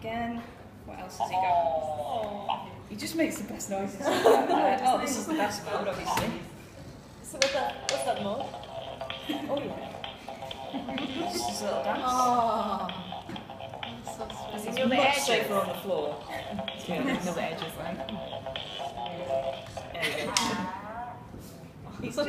again. What else has he got? Oh. He just makes the best noises. oh, this is the best mode, obviously. So what's that? What's that mode? Oh yeah. This is a little dance. Oh. So sweet. Much edges. safer on the floor. Yeah, feel the edges then. There you go. Ah. He's just